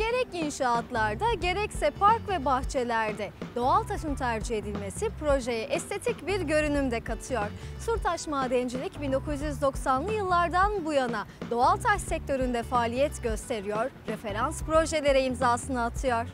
Gerek inşaatlarda gerekse park ve bahçelerde doğal taşın tercih edilmesi projeye estetik bir görünüm de katıyor. Surtaş Madencilik 1990'lı yıllardan bu yana doğal taş sektöründe faaliyet gösteriyor, referans projelere imzasını atıyor.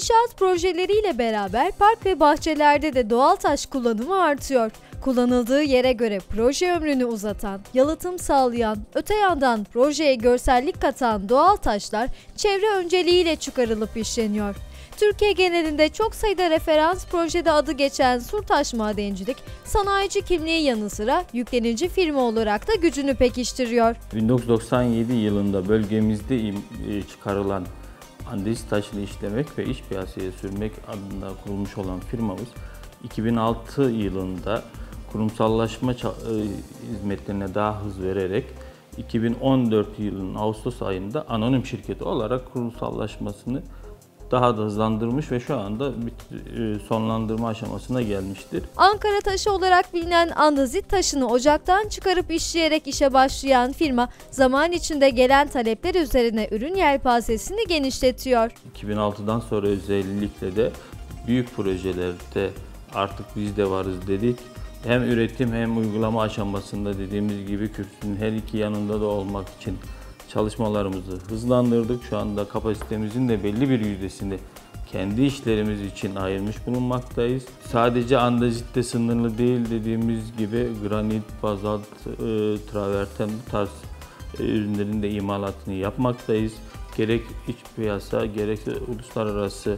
İnşaat projeleriyle beraber park ve bahçelerde de doğal taş kullanımı artıyor. Kullanıldığı yere göre proje ömrünü uzatan, yalıtım sağlayan, öte yandan projeye görsellik katan doğal taşlar çevre önceliğiyle çıkarılıp işleniyor. Türkiye genelinde çok sayıda referans projede adı geçen Surtaş Madencilik, sanayici kimliği yanı sıra yüklenici firma olarak da gücünü pekiştiriyor. 1997 yılında bölgemizde e, çıkarılan andezit taşını işlemek ve iş piyasaya sürmek adına kurulmuş olan firmamız 2006 yılında kurumsallaşma e, hizmetlerine daha hız vererek 2014 yılının Ağustos ayında anonim şirketi olarak kurumsallaşmasını daha da hızlandırmış ve şu anda e, sonlandırma aşamasına gelmiştir. Ankara taşı olarak bilinen andazit taşını ocaktan çıkarıp işleyerek işe başlayan firma zaman içinde gelen talepler üzerine ürün yelpazesini genişletiyor. 2006'dan sonra özellikle de büyük projelerde artık biz de varız dedik. Hem üretim hem uygulama aşamasında dediğimiz gibi kürsünün her iki yanında da olmak için çalışmalarımızı hızlandırdık. Şu anda kapasitemizin de belli bir yüzdesini kendi işlerimiz için ayırmış bulunmaktayız. Sadece andazitte sınırlı değil dediğimiz gibi granit, bazalt, e, traverten bu tarz e, ürünlerin de imalatını yapmaktayız. Gerek iç piyasa gerekse uluslararası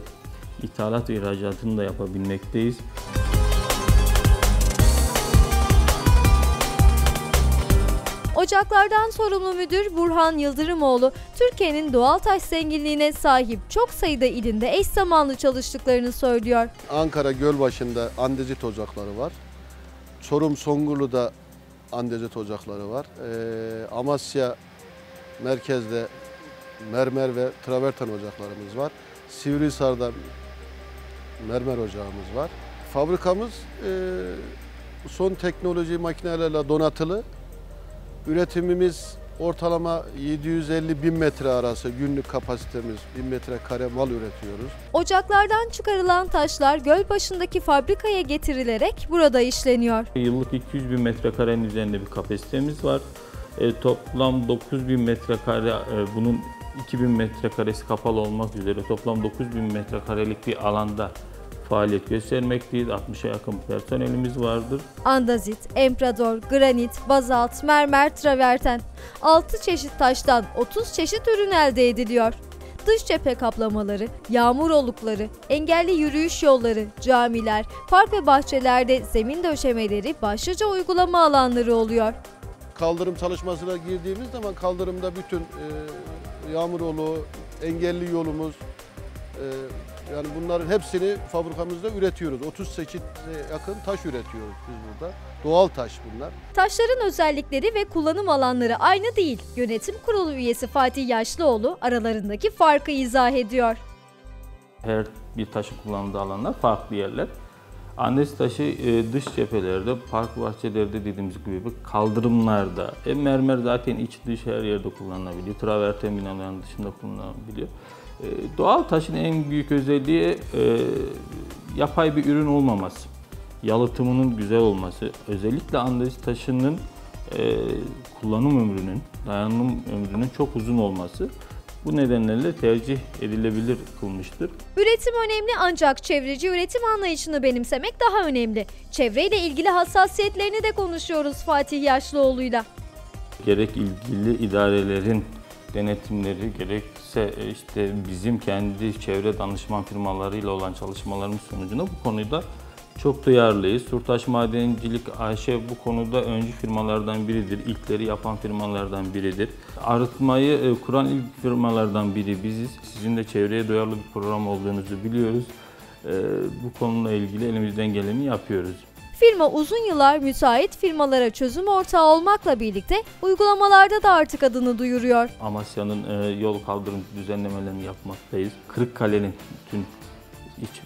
ithalat ve ihracatını da yapabilmekteyiz. Ocaklardan sorumlu müdür Burhan Yıldırımoğlu, Türkiye'nin doğal taş zenginliğine sahip çok sayıda ilinde eş zamanlı çalıştıklarını söylüyor. Ankara Gölbaşı'nda andezit ocakları var. Çorum Songurlu'da andezit ocakları var. Ee, Amasya merkezde mermer ve traverten ocaklarımız var. Sivrihisar'da mermer ocağımız var. Fabrikamız e, son teknoloji makinelerle donatılı. Üretimimiz ortalama 750 bin metre arası günlük kapasitemiz 1000 metrekare mal üretiyoruz. Ocaklardan çıkarılan taşlar göl başındaki fabrikaya getirilerek burada işleniyor. Yıllık 200 bin metrekarenin üzerinde bir kapasitemiz var. E, toplam 9 bin metrekare, e, bunun 2000 metrekaresi kapalı olmak üzere toplam 9 bin metrekarelik bir alanda faaliyet göstermekteyiz. 60'a yakın personelimiz vardır. Andazit, emprador, granit, bazalt, mermer, traverten. 6 çeşit taştan 30 çeşit ürün elde ediliyor. Dış cephe kaplamaları, yağmur olukları, engelli yürüyüş yolları, camiler, park ve bahçelerde zemin döşemeleri başlıca uygulama alanları oluyor. kaldırım çalışmasına girdiğimiz zaman kaldırımda bütün e, yağmur yolu, engelli yolumuz, e, yani bunların hepsini fabrikamızda üretiyoruz. 30 çeşit e, yakın taş üretiyoruz biz burada. Doğal taş bunlar. Taşların özellikleri ve kullanım alanları aynı değil. Yönetim kurulu üyesi Fatih Yaşlıoğlu aralarındaki farkı izah ediyor. Her bir taşı kullandığı alanlar farklı yerler. Andezit taşı e, dış cephelerde, park bahçelerde dediğimiz gibi kaldırımlarda, e, mermer zaten iç dış her yerde kullanılabiliyor. Traverten binaların dışında kullanılabiliyor. E, doğal taşın en büyük özelliği e, yapay bir ürün olmaması. Yalıtımının güzel olması. Özellikle andezit taşının e, kullanım ömrünün, dayanım ömrünün çok uzun olması. Bu nedenlerle tercih edilebilir kılmıştır. Üretim önemli ancak çevreci üretim anlayışını benimsemek daha önemli. Çevreyle ilgili hassasiyetlerini de konuşuyoruz Fatih Yaşlıoğlu'yla. gerek ilgili idarelerin denetimleri gerekse işte bizim kendi çevre danışman firmalarıyla olan çalışmalarımız sonucunda bu konuda çok duyarlıyız. Surtaş Madencilik AŞ bu konuda öncü firmalardan biridir. İlkleri yapan firmalardan biridir. Arıtmayı e, kuran ilk firmalardan biri biziz. Sizin de çevreye duyarlı bir program olduğunuzu biliyoruz. E, Bu konuyla ilgili elimizden geleni yapıyoruz. Firma uzun yıllar müteahhit firmalara çözüm ortağı olmakla birlikte uygulamalarda da artık adını duyuruyor. Amasya'nın e, yol kaldırım düzenlemelerini yapmaktayız. Kırıkkale'nin bütün iç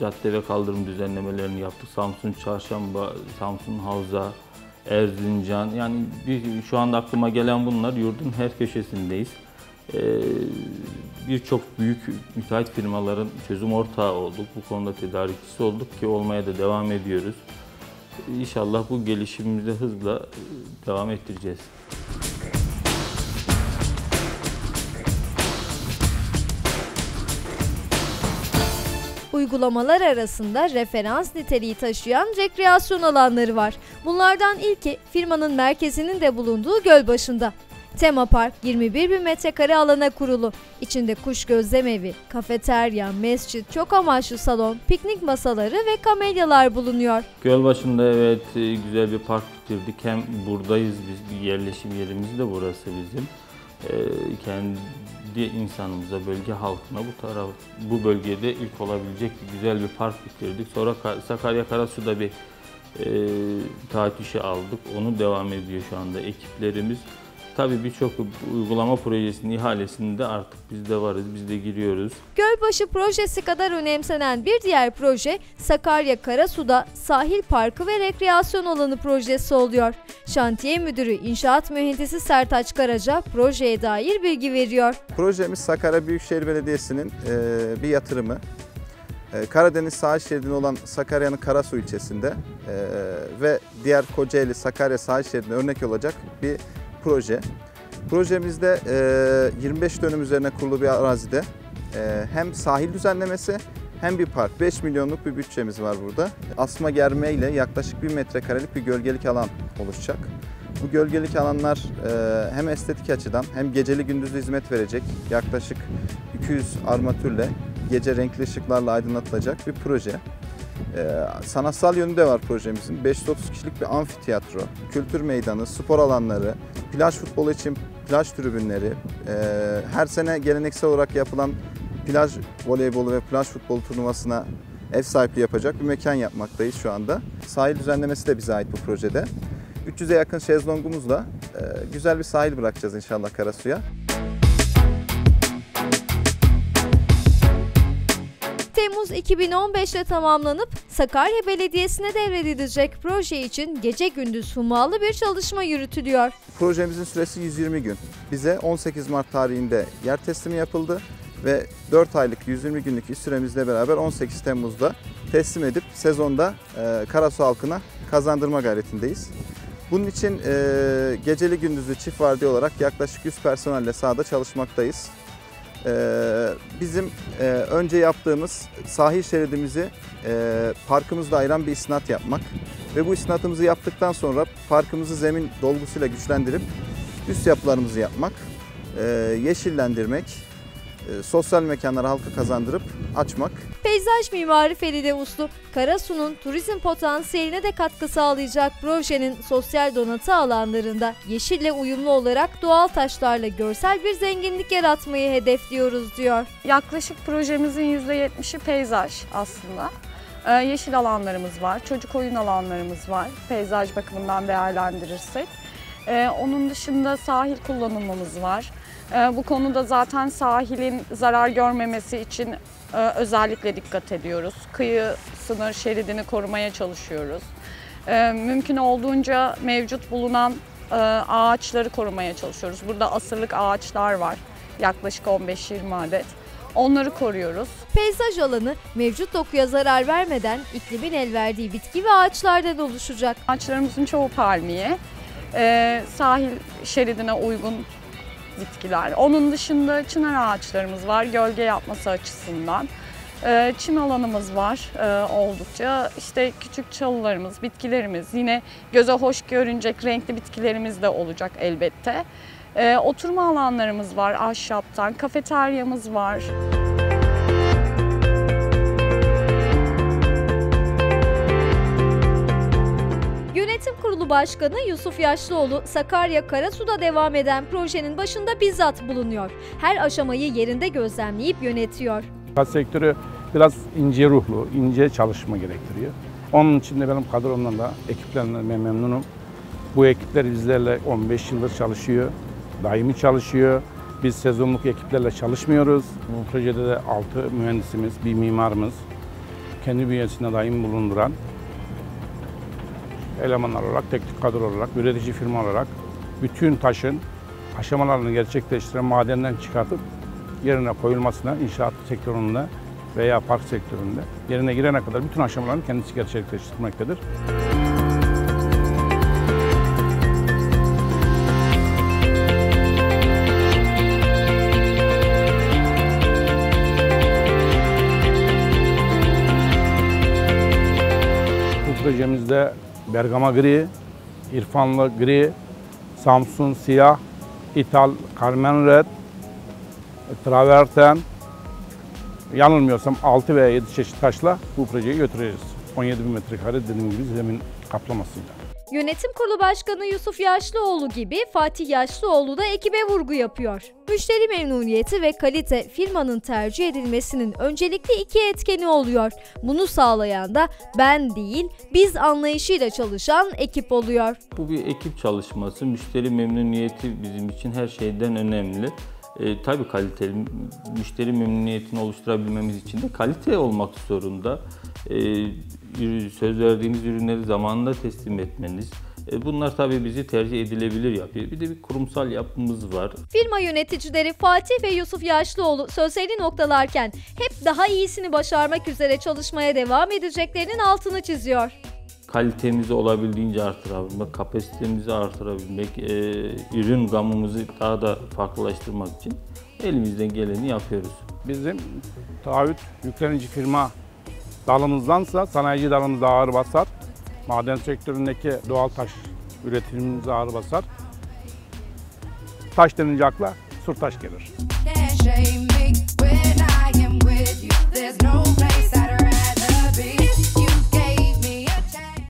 cadde ve kaldırım düzenlemelerini yaptık. Samsun Çarşamba, Samsun Havza, Erzincan yani bir, şu anda aklıma gelen bunlar yurdun her köşesindeyiz. Ee, Birçok büyük müteahhit firmaların çözüm ortağı olduk. Bu konuda tedarikçisi olduk ki olmaya da devam ediyoruz. İnşallah bu gelişimimizi hızla e, devam ettireceğiz. Uygulamalar arasında referans niteliği taşıyan rekreasyon alanları var. Bunlardan ilki firmanın merkezinin de bulunduğu Gölbaşı'nda. Tema Park 21 bin metrekare alana kurulu. İçinde kuş gözlem evi, kafeterya, mescit, çok amaçlı salon, piknik masaları ve kamelyalar bulunuyor. Gölbaşı'nda evet e, güzel bir park bitirdik. Hem buradayız biz, yerleşim yerimiz de burası bizim. Ee, kendi insanımıza, bölge halkına bu taraf, bu bölgede ilk olabilecek güzel bir park bitirdik. Sonra Ka- Sakarya Karasu'da bir e, taahhüt işi aldık. Onu devam ediyor şu anda ekiplerimiz. Tabii birçok uygulama projesinin ihalesinde artık biz de varız, biz de giriyoruz. Gölbaşı projesi kadar önemsenen bir diğer proje Sakarya Karasu'da sahil parkı ve rekreasyon alanı projesi oluyor. Şantiye Müdürü İnşaat Mühendisi Sertaç Karaca projeye dair bilgi veriyor. Projemiz Sakarya Büyükşehir Belediyesi'nin e, bir yatırımı. E, Karadeniz sahil şeridinde olan Sakarya'nın Karasu ilçesinde e, ve diğer Kocaeli Sakarya sahil şeridine örnek olacak bir proje. Projemizde e, 25 dönüm üzerine kurulu bir arazide e, hem sahil düzenlemesi hem bir park. 5 milyonluk bir bütçemiz var burada. Asma germe ile yaklaşık 1 metrekarelik bir gölgelik alan oluşacak. Bu gölgelik alanlar e, hem estetik açıdan hem geceli gündüzlü hizmet verecek yaklaşık 200 armatürle gece renkli ışıklarla aydınlatılacak bir proje. E, sanatsal yönü de var projemizin. 530 kişilik bir amfiteyatro, kültür meydanı, spor alanları, plaj futbolu için plaj tribünleri, e, her sene geleneksel olarak yapılan plaj voleybolu ve plaj futbolu turnuvasına ev sahipliği yapacak bir mekan yapmaktayız şu anda. Sahil düzenlemesi de bize ait bu projede. 300'e yakın şezlongumuzla e, güzel bir sahil bırakacağız inşallah Karasu'ya. Temmuz 2015'te tamamlanıp Sakarya Belediyesi'ne devredilecek proje için gece gündüz hummalı bir çalışma yürütülüyor. Projemizin süresi 120 gün. Bize 18 Mart tarihinde yer teslimi yapıldı ve 4 aylık 120 günlük iş süremizle beraber 18 Temmuz'da teslim edip sezonda e, Karasu halkına kazandırma gayretindeyiz. Bunun için e, geceli gündüzlü çift vardiya olarak yaklaşık 100 personelle sahada çalışmaktayız. E, bizim e, önce yaptığımız sahil şeridimizi e, parkımızla ayıran bir isnat yapmak ve bu isnatımızı yaptıktan sonra parkımızı zemin dolgusuyla güçlendirip üst yapılarımızı yapmak, e, yeşillendirmek, e, sosyal mekanlara halka kazandırıp açmak Peyzaj mimarı Feride Uslu, Karasu'nun turizm potansiyeline de katkı sağlayacak projenin sosyal donatı alanlarında yeşille uyumlu olarak doğal taşlarla görsel bir zenginlik yaratmayı hedefliyoruz diyor. Yaklaşık projemizin %70'i peyzaj aslında. Ee, yeşil alanlarımız var, çocuk oyun alanlarımız var peyzaj bakımından değerlendirirsek. Ee, onun dışında sahil kullanımımız var. Ee, bu konuda zaten sahilin zarar görmemesi için e, özellikle dikkat ediyoruz. Kıyı sınır şeridini korumaya çalışıyoruz. Ee, mümkün olduğunca mevcut bulunan e, ağaçları korumaya çalışıyoruz. Burada asırlık ağaçlar var, yaklaşık 15-20 adet. Onları koruyoruz. Peyzaj alanı mevcut dokuya zarar vermeden iklimin el verdiği bitki ve ağaçlardan oluşacak. Ağaçlarımızın çoğu palmiye. Ee, sahil şeridine uygun bitkiler. Onun dışında çınar ağaçlarımız var gölge yapması açısından. Ee, çim alanımız var ee, oldukça. İşte küçük çalılarımız, bitkilerimiz, yine göze hoş görünecek renkli bitkilerimiz de olacak elbette. Ee, oturma alanlarımız var ahşaptan, kafeteryamız var. Yönetim Kurulu Başkanı Yusuf Yaşlıoğlu, Sakarya Karasu'da devam eden projenin başında bizzat bulunuyor. Her aşamayı yerinde gözlemleyip yönetiyor. Kat sektörü biraz ince ruhlu, ince çalışma gerektiriyor. Onun için de benim kadromdan da ekiplerimden memnunum. Bu ekipler bizlerle 15 yıldır çalışıyor, daimi çalışıyor. Biz sezonluk ekiplerle çalışmıyoruz. Bu projede de 6 mühendisimiz, bir mimarımız, kendi bünyesinde daim bulunduran elemanlar olarak, teknik kadro olarak, üretici firma olarak bütün taşın aşamalarını gerçekleştiren madenden çıkartıp yerine koyulmasına inşaat sektöründe veya park sektöründe yerine girene kadar bütün aşamalarını kendisi gerçekleştirmektedir. Bu projemizde Bergama gri, İrfanlı gri, Samsun siyah, İthal Carmen Red, Traverten, yanılmıyorsam 6 veya 7 çeşit taşla bu projeyi götüreceğiz. 17 bin metrekare dediğim gibi zemin kaplamasıyla. Yönetim Kurulu Başkanı Yusuf Yaşlıoğlu gibi Fatih Yaşlıoğlu da ekibe vurgu yapıyor. Müşteri memnuniyeti ve kalite firmanın tercih edilmesinin öncelikli iki etkeni oluyor. Bunu sağlayan da ben değil, biz anlayışıyla çalışan ekip oluyor. Bu bir ekip çalışması. Müşteri memnuniyeti bizim için her şeyden önemli. E, tabii kaliteli müşteri memnuniyetini oluşturabilmemiz için de kalite olmak zorunda. E, söz verdiğiniz ürünleri zamanında teslim etmeniz. E, bunlar tabii bizi tercih edilebilir yapıyor. Bir de bir kurumsal yapımız var. Firma yöneticileri Fatih ve Yusuf Yaşlıoğlu sözlerini noktalarken hep daha iyisini başarmak üzere çalışmaya devam edeceklerinin altını çiziyor. Kalitemizi olabildiğince artırabilmek, kapasitemizi artırabilmek, e, ürün gamımızı daha da farklılaştırmak için elimizden geleni yapıyoruz. Bizim taahhüt yüklenici firma dalımızdansa sanayici dalımız ağır basar. Maden sektöründeki doğal taş üretimimiz ağır basar. Taş denince akla sur taş gelir.